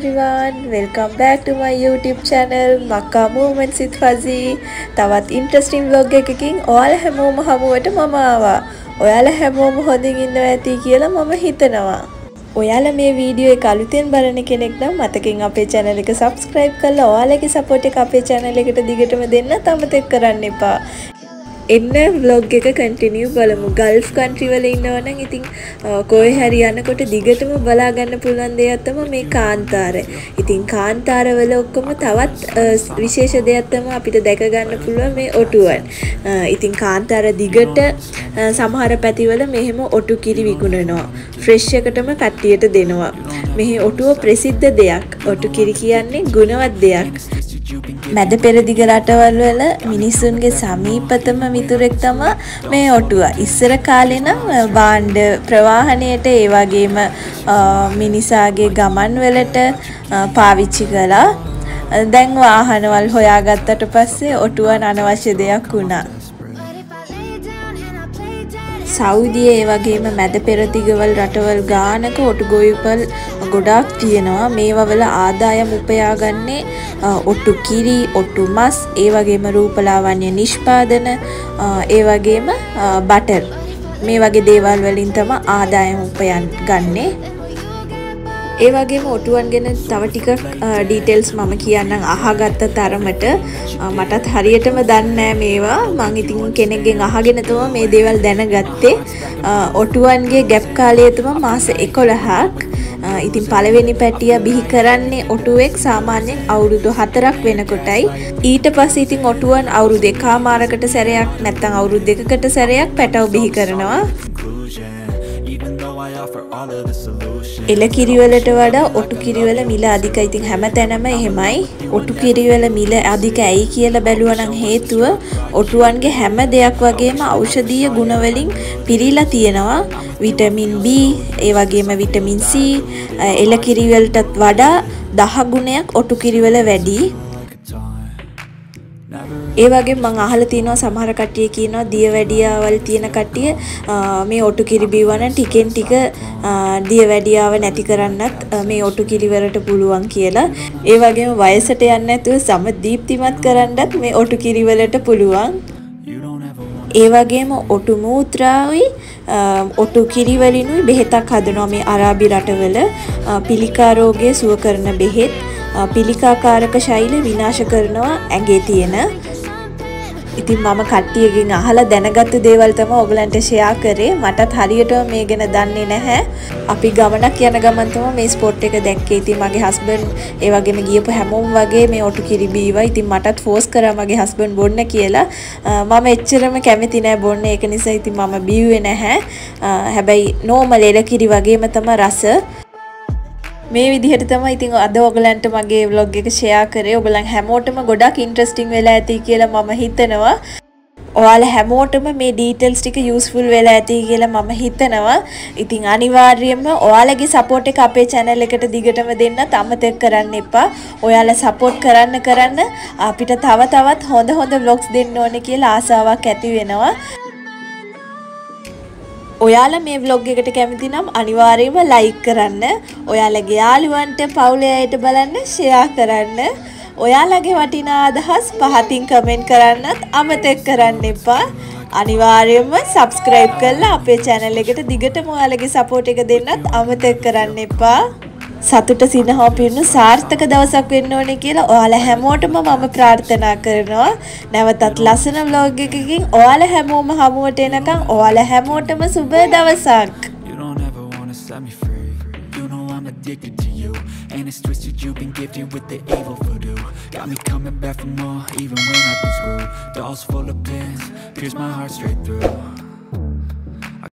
Hi everyone, welcome back to my YouTube channel Mecca Movements with Fuzzy. තවත් interesting vlog එකකින් ඔයාලා හැමෝම හමුවට මම ආවා. ඔයාලා හැමෝම හොඳින් ඉන්නවා ඇති කියලා මම හිතනවා. ඔයාලා මේ වීඩියෝ එක අලුතෙන් බලන කෙනෙක් නම් මතකින් අපේ channel එක subscribe කරලා ඔයාලගේ support එක අපේ channel එකට දිගටම දෙන්න අමතක කරන්න එපා. එන්න ව්ලොග් එක කටිනිය බලමු ගල්ෆ් කන්ට්‍රිවල ඉන්නවනම් ඉතින් කොයි හැරි යනකොට දිගටම බලාගන්න පුළුවන් දෙයක් තමයි මේ කාන්තාර. ඉතින් කාන්තාරවල ඔක්කොම තවත් විශේෂ දෙයක් තමයි අපිට දැක ගන්න පුළුවන් මේ ඔටුවන්. ඉතින් කාන්තාර දිගට සමහර පැතිවල මෙහෙම ඔටු කිරි විකුණනවා. ෆ්‍රෙෂ් එකටම කට්ටියට දෙනවා. මෙහි ඔටුව ප්‍රසිද්ධ දෙයක්. ඔටු කිරි කියන්නේ ගුණවත් දෙයක්. මැද පෙරදිග රටවල් වල මිනිස්සුන්ගේ සමීපතම මිතුරෙක් තමයි මේ ඔටුව. ඉස්සර කාලේ නම් භාණ්ඩ ප්‍රවාහණයට ඒ වගේම මිනිසාගේ ගමන් වලට පාවිච්චි කළා. දැන් වාහනවල් හොයාගත්තට පස්සේ ඔටුවන් අනවශ්‍ය දෙයක් වුණා. සෞදිය ඒ වගේම මැද පෙරදිගවල් රටවල් ගානක ඔටු ගොවිපල් ගොඩාක් තියෙනවා. මේවා වල ආදායම් උපයාගන්නේ ඔට්ටු කිරි ඔට්ටු මස් ඒ වගේම රූපලාවන්‍ය නිෂ්පාදන ඒ වගේම බටර්. මේ වගේ දේවල් වලින් තම ආදායම් උපයන් ගන්නේ. ඒ වගේම ඔටුවන් ගැන තව ටිකක් ඩීටෙල්ස් මම කියන්නම්. අහගත්ත තරමට මටත් හරියටම දන්නේ මේවා. මං ඉතින් කෙනෙක්ගෙන් අහගෙන තමයි මේ දේවල් දැනගත්තේ. ඔටුවන්ගේ ගැප් කාලය තමයි මාස 11ක් ඉතින් පළවෙනි පැටිය බිහි කරන්නේ ඔටුවෙක් සාමාන්‍යයෙන් අවුරුදු 4ක් වෙනකොටයි. ඊට පස්සේ ඉතින් ඔටුවන් අවුරුදු දෙකමාරකට සැරයක් නැත්නම් අවුරුදු දෙකකට සැරයක් පැටව බිහි කරනවා. එල කිරිවලට වඩා ඔටු කිරිවල මිල අධිකයි. ඉතින් හැම තැනම එහෙමයි. ඔටු කිරිවල මිල අධික ඇයි කියලා බැලුවනම් හේතුව ඔටුවන්ගේ හැම දෙයක් වගේම ඖෂධීය ගුණවලින් පිරීලා තියෙනවා. විටමින් B ඒ වගේම විටමින් C එල කිරිවලටත් වඩා දහ ගුණයක් ඔටු කිරිවල වැඩි. ඒ වගේ මං අහලා තියෙනවා සමහර කට්ටිය කියනවා දියවැඩියාවල් තියෙන කට්ටිය මේ ඔටු කිරි බිවන ටිකෙන් ටික දියවැඩියාව නැති කරන්නත් මේ ඔටු කිරිවලට පුළුවන් කියලා. ඒ වගේම වයසට යන්නේ නැතුව සම දීප්තිමත් කරන්නත් මේ ඔටු කිරිවලට පුළුවන්. ඒ වගේම ඔටු මූත්‍රාවයි ඔටු කිරිවලිනුයි බෙහෙතක් හදනවා මේ අරාබි රටවල පිළිකා රෝගය සුව කරන බෙහෙත් පිළිකාකාරක ශෛල විනාශ කරනවා ඇගේ තියෙන ඉතින් මම කට්ටියගෙන් අහලා දැනගත්තු දේවල් තමයි ඔයගලන්ට ෂෙයා කරේ. මටත් හරියටම මේ ගැන දන්නේ නැහැ. අපි ගමනක් යන ගමන් තමයි මේ ස්පොට් එක දැක්කේ. ඉතින් මගේ හස්බන්ඩ් ඒ වගේම ගියපු හැමෝම වගේ මේ ඔටු කිරි බීවා ඉතින් මටත් ෆෝස් කරා මගේ හස්බන්ඩ් බොන්න කියලා. මම එච්චරම කැමති නෑ බොන්න. ඒක නිසා ඉතින් මම බීුවේ නැහැ. හැබැයි නෝමල් එල කිරි වගේම තමයි රස. මේ විදිහට තමයි ඉතින් අද ඔයගලන්ට මගේ vlog එක share කරේ. ඔයගලන් හැමෝටම ගොඩක් interesting වෙලා ඇති කියලා මම හිතනවා. ඔයාලා හැමෝටම මේ details ටික useful වෙලා ඇති කියලා මම හිතනවා. ඉතින් අනිවාර්යයෙන්ම ඔයාලගේ support එක අපේ channel එකට දිගටම දෙන්නත් අමතක කරන්න එපා. ඔයාලා support කරන්න කරන්න අපිට තව තවත් හොඳ හොඳ vlogs දෙන්න ඕනේ කියලා ආසාවක් ඇති වෙනවා. ඔයාලා මේ ව්ලොග් එකට කැමති නම් අනිවාර්යයෙන්ම ලයික් කරන්න. ඔයාලගේ යාළුවන්ට පවුලේ අයට බලන්න ෂෙයා කරන්න. ඔයාලගේ වටිනා අදහස් පහතින් කමෙන්ට් කරන්නත් අමතක කරන්න එපා. අනිවාර්යයෙන්ම subscribe කරලා අපේ channel එකට දිගටම ඔයාලගේ support එක දෙන්නත් අමතක කරන්න එපා. සතුට සිනහව පිරුණු සාර්ථක දවසක් වෙන්න ඕනේ කියලා ඔයාලා හැමෝටම මම ප්‍රාර්ථනා කරනවා. නැවතත් ලස්සන vlog එකකින් ඔයාලා හැමෝම හමුවට එනකම් ඔයාලා හැමෝටම සුබ දවසක්. addicted to you. And it's twisted you've been gifted with the evil voodoo. Got me coming back for more even when I've been screwed. Dolls full of pins, pierce my heart straight through.